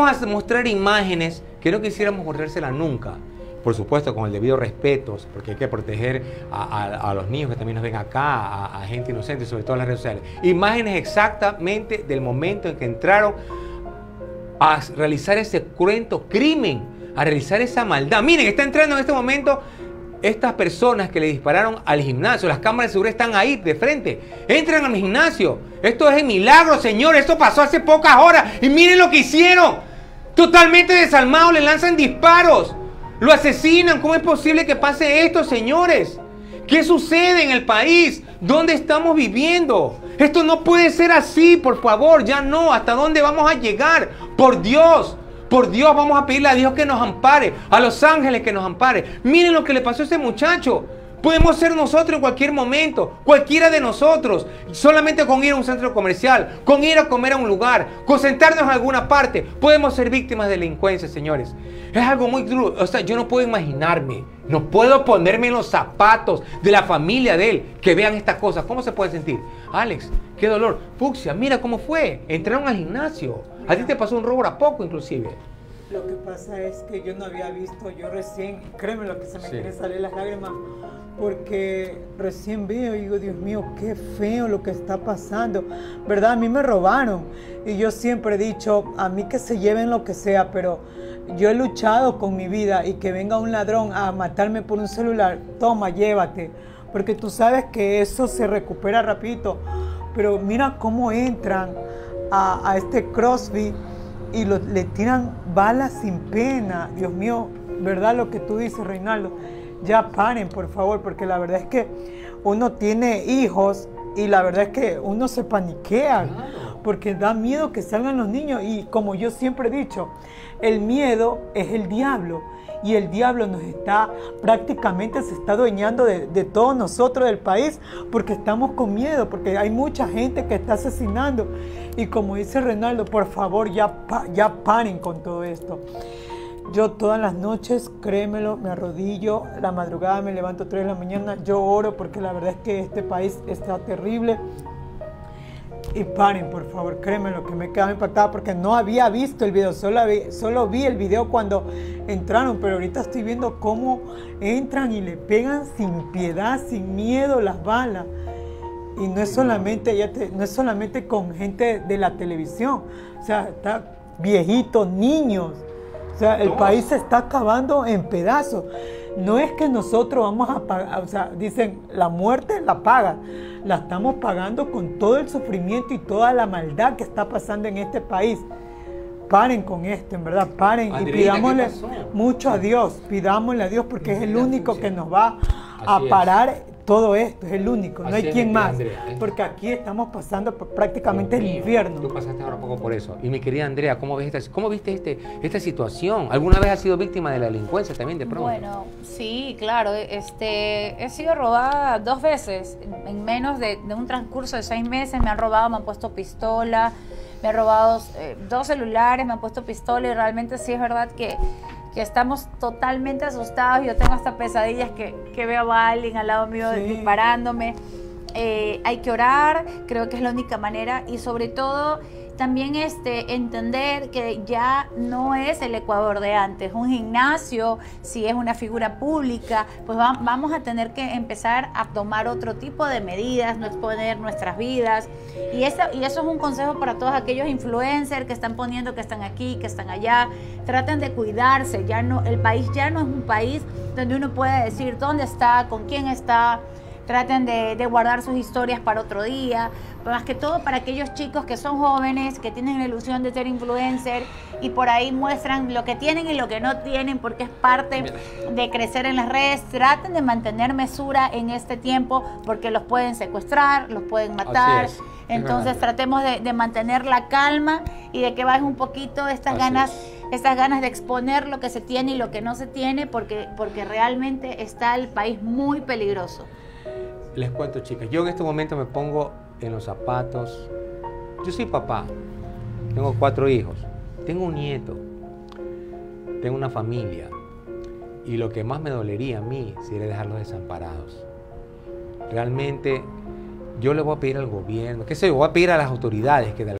vamos a mostrar imágenes que no quisiéramos mostrárselas nunca. Por supuesto, con el debido respeto, porque hay que proteger a, los niños que también nos ven acá, a, gente inocente, sobre todo en las redes sociales. Imágenes exactamente del momento en que entraron a realizar ese cruento crimen, a realizar esa maldad. Miren, está entrando en este momento estas personas que le dispararon al gimnasio, las cámaras de seguridad están ahí de frente. Entran al gimnasio. Esto es el milagro, señor. Esto pasó hace pocas horas. Y miren lo que hicieron. Totalmente desalmados, le lanzan disparos. Lo asesinan. ¿Cómo es posible que pase esto, señores? ¿Qué sucede en el país? ¿Dónde estamos viviendo? Esto no puede ser así, por favor, ya no. ¿Hasta dónde vamos a llegar? Por Dios. Por Dios, vamos a pedirle a Dios que nos ampare, a los ángeles que nos ampare. Miren lo que le pasó a ese muchacho. Podemos ser nosotros en cualquier momento, cualquiera de nosotros, solamente con ir a un centro comercial, con ir a comer a un lugar, con sentarnos en alguna parte, podemos ser víctimas de delincuencia, señores. Es algo muy duro, o sea, yo no puedo imaginarme, no puedo ponerme en los zapatos de la familia de él, que vean estas cosas, ¿cómo se puede sentir? Alex, qué dolor. Fuxia, mira cómo fue, entraron al gimnasio, a ti te pasó un robo a poco inclusive. Lo que pasa es que yo no había visto, yo recién, créeme lo que se me quiere salir las lágrimas, porque recién veo y digo, Dios mío, qué feo lo que está pasando. ¿Verdad? A mí me robaron y yo siempre he dicho, a mí que se lleven lo que sea, pero yo he luchado con mi vida y que venga un ladrón a matarme por un celular, toma, llévate, porque tú sabes que eso se recupera rapidito. Pero mira cómo entran a, este CrossFit y le tiran balas sin pena. Dios mío, ¿verdad lo que tú dices, Reinaldo? Ya paren, por favor, porque la verdad es que uno tiene hijos y la verdad es que uno se paniquea porque da miedo que salgan los niños y como yo siempre he dicho, el miedo es el diablo y el diablo nos está prácticamente se está adueñando de, todos nosotros del país porque estamos con miedo, porque hay mucha gente que está asesinando. Y como dice Renaldo, por favor, ya, ya paren con todo esto. Yo todas las noches, créemelo, me arrodillo, la madrugada me levanto 3 de la mañana, yo oro porque la verdad es que este país está terrible. Y paren, por favor, créeme lo que me quedaba impactada porque no había visto el video, solo solo vi el video cuando entraron, pero ahorita estoy viendo cómo entran y le pegan sin piedad, sin miedo las balas. Y no es solamente, ya no es solamente con gente de la televisión, o sea, está viejitos, niños. O sea, el país se está acabando en pedazos. No es que nosotros vamos a pagar, o sea, dicen, la muerte la paga. La estamos pagando con todo el sufrimiento y toda la maldad que está pasando en este país. Paren con esto, en verdad, paren y pidámosle mucho a Dios, pidámosle a Dios porque es el único que nos va a parar todo esto, es el único, no hay quien más. Porque aquí estamos pasando por prácticamente el infierno. Tú pasaste ahora poco por eso. Y mi querida Andrea, ¿cómo, ves esta, cómo viste este, esta situación? ¿Alguna vez has sido víctima de la delincuencia también de pronto? Bueno, sí, claro. Este, he sido robada dos veces. En menos de, un transcurso de seis meses me han robado, me han puesto pistola, me han robado eh, dos celulares, me han puesto pistola y realmente sí es verdad que que estamos totalmente asustados. Yo tengo hasta pesadillas que, que veo a alguien al lado mío disparándome. Eh, hay que orar, creo que es la única manera y sobre todo también este, entender que ya no es el Ecuador de antes. Un gimnasio, si es una figura pública, pues vamos a tener que empezar a tomar otro tipo de medidas, no exponer nuestras vidas. Y eso, y eso es un consejo para todos aquellos influencers que están poniendo que están aquí, que están allá. Traten de cuidarse. Ya no, el país ya no es un país donde uno puede decir dónde está, con quién está traten de, guardar sus historias para otro día, más que todo para aquellos chicos que son jóvenes, que tienen la ilusión de ser influencer y por ahí muestran lo que tienen y lo que no tienen porque es parte de crecer en las redes. Traten de mantener mesura en este tiempo porque los pueden secuestrar, los pueden matar. Entonces tratemos de, mantener la calma y de que bajen un poquito estas ganas estas ganas de exponer lo que se tiene y lo que no se tiene, porque, porque realmente está el país muy peligroso. Les cuento, chicas, yo en este momento me pongo en los zapatos. Yo soy papá, tengo cuatro hijos, tengo un nieto, tengo una familia. Y lo que más me dolería a mí sería dejarlos desamparados. Realmente yo le voy a pedir al gobierno, qué sé yo, voy a pedir a las autoridades que de